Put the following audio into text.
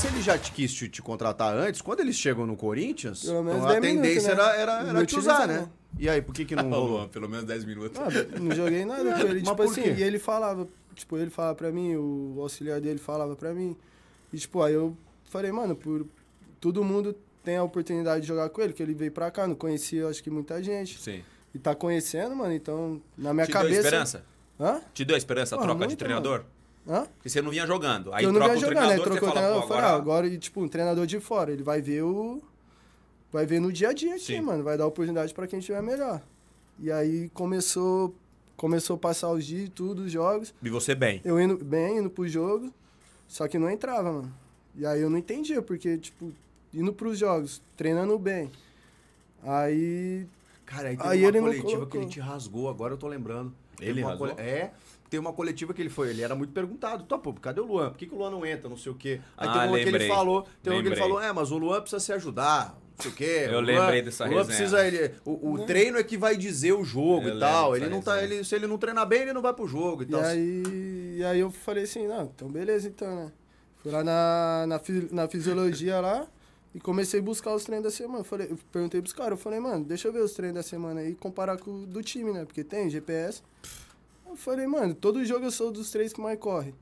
se ele já te quis te, te contratar antes, quando eles chegam no Corinthians, então a 10 minutos, tendência né? era, era, era te usar, utiliza, né? E aí, por que que não rolou? Luan, pelo menos 10 minutos. Ah, não joguei nada com ele, Mas tipo por assim, quê? e ele falava, tipo, ele falava pra mim, o auxiliar dele falava pra mim. E tipo, aí eu falei, mano, por todo mundo tem a oportunidade de jogar com ele, que ele veio pra cá, não conhecia, acho que muita gente. Sim. E tá conhecendo, mano, então, na minha Te cabeça. deu esperança? Hã? Te deu esperança a troca de muito, treinador? Hã? Porque você não vinha jogando. Aí eu não vinha jogando, aí trocou o fala, treinador, eu falei, ah, agora... agora, e, tipo, um treinador de fora, ele vai ver o. Vai ver no dia a dia aqui, Sim. mano. Vai dar oportunidade pra quem tiver melhor. E aí começou. Começou a passar os dias, tudo, os jogos. Vi você bem. Eu indo bem, indo pro jogo, só que não entrava, mano. E aí eu não entendia, porque, tipo, indo pros jogos, treinando bem. Aí. Cara, aí teve Aí uma coletiva que ele te rasgou, agora eu tô lembrando. Ele rasgou? cole- É, tem uma coletiva que ele foi, ele era muito perguntado. Tá, pô, cadê o Luan? Por que, que o Luan não entra? Não sei o quê. Aí Ah, tem uma que ele lembrei. falou, tem uma que ele Lembrei. falou, é, mas o Luan precisa se ajudar. Não sei o quê. Eu o lembrei dessa O Luan resenha. precisa. Ele, o o treino é que vai dizer o jogo Eu e tal. Ele não tá, ele, se ele não treinar bem, ele não vai pro jogo e, E tal. aí, e aí eu falei assim, não, então beleza então, né? Fui lá na, na, na fisiologia lá e comecei a buscar os treinos da semana. Falei, eu perguntei pros caras, eu falei, mano, deixa eu ver os treinos da semana aí e comparar com o do time, né? Porque tem GPS. Eu falei, mano, todo jogo eu sou dos três que mais corre.